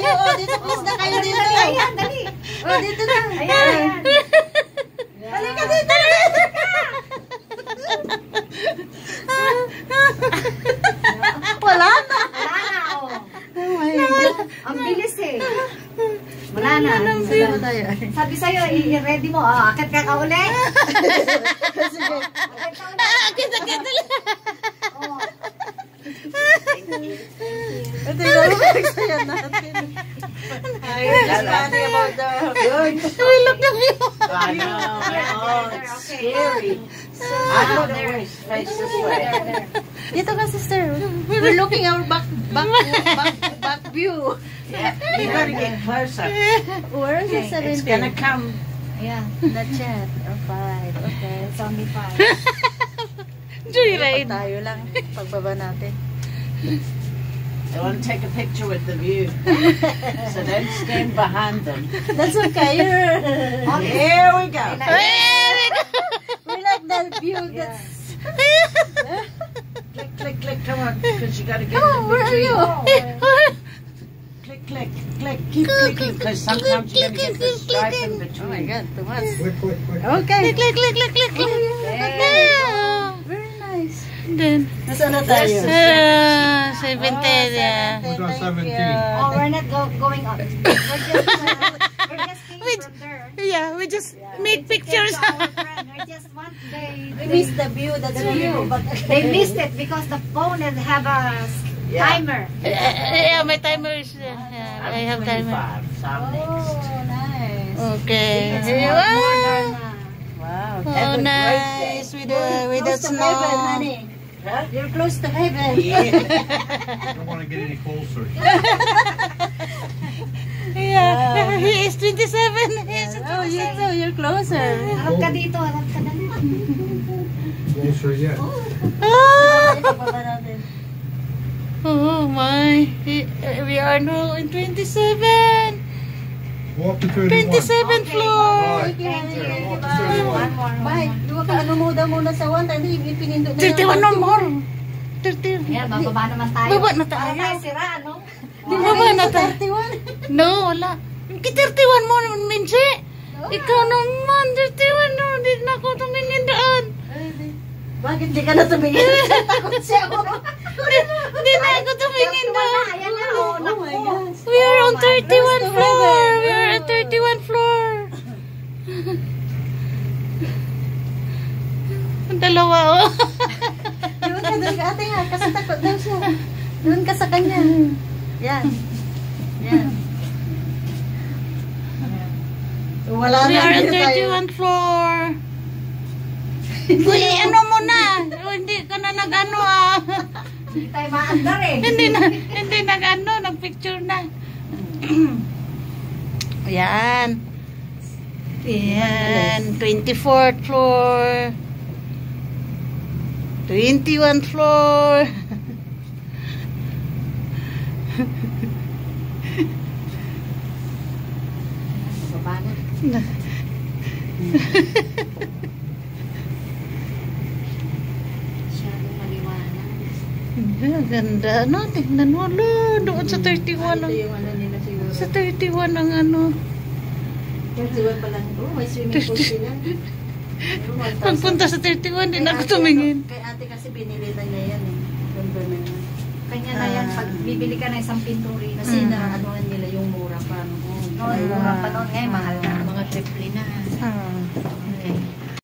kayo. Oh, dito please na kayo dito. Ayan, dali. Oh, dito na. Ayan, ayan. Halika dito. Wala na. Wala na, oh. Oh my God. Ang bilis eh. Wala na. Sabi sa'yo, i-ready mo. Oh, akit ka ka uli. Sige. Akit ka uli. Akit, akit ulit. Ito yung nagsaya natin. Just funny about the... We look at you. I know. Oh, it's scary. I don't know his face way. Dito ka, sister. We're looking our back, back, back, back view. Yeah, you gotta get closer. Where is the It's 17? gonna come. Ayan. Not yet. Oh, five. Okay. It's only five. Joyride. Tayo lang. Pagbaba natin. They want to take a picture with the view. so don't stand behind them. That's okay. Oh, you're... Here we go. we like that view. That's... Click, click, click. Come on, because you gotta get Oh, the where are between. you? Click, click, click. Keep clicking because sometimes you're gonna get the stripe in Oh my. God, too much. Quick, quick, quick. Okay. Click, click, click, click, click, click. Yeah. Very nice. Then, Nasaan na tayo? uh, 17, yeah. We're on Thank 17. you. Oh, we're not go going up. We're just, uh, we're just came from there. Yeah, we just make Take pictures. to our friend. We just want they, they, missed the view. That's The view. go back. they missed it because the phone has have a s- Yeah. timer. yeah, my timer is, uh, yeah, I have timer. 25, so I'm next. Oh, nice. Okay. It's Here more, you more are. than, uh, Wow. Oh, Have a great nice. With the, with the Close to heaven, snow. Honey. Huh? You're close to heaven. Yeah. Don't want to get any closer. Yeah, he is 27. He is Oh, you too. You're closer. harap ka dito, harap ka na. Closer yet. Pagbaba natin. Oh my. We are now in 27. Go up to 31. 27th floor. Nagmumuda muna sa one. Tadi, ipinindot na 31 no more. 30. Ayan, bababa naman tayo. Baba na Para tayo. tayo sira, no? Di Baba ba na tayo. 31? No, wala. Ki 31 mo, Minche. Ikaw naman, 31 no. Hindi na ako tumingin doon. Bakit di ka na tumingin? Takot siya ako. Hindi na ako tumingin doon. Ayan na, oh, Oh my naku. gosh. We are on 31 Close to floor. We are at 31 floor. Ang Dalawa, oh. Doon ka, doon ka. Ate nga, kasi takot daw siya. Doon ka sa kanya. Yan. Yan. Wala We na. are at Hindi tayo. 31 floor. Uy, ano mo na? Hindi ka na nag-ano ah. Hindi tayo maandar eh. hindi na, hindi nag-ano, nag-picture na. Ayan. Ayan, 24th floor. 21st floor. Baba na. Ganda. Ano, tingnan mo. Lo, doon sa 31 Ito ang, sa 31 ang ano. 31 pa lang. Oh, may swimming pool sila. 1,000. Pagpunta sa 31, din ako tumingin. ano, Kay ate kasi binili na niya yan eh. Remember na yan. Kanya na yan, pag bibili ka ng isang pinturi. Kasi Mm. na anuhan nila yung mura pa noon. Mura pa noon. Ngayon, mahal na. Mga triple na. Ah.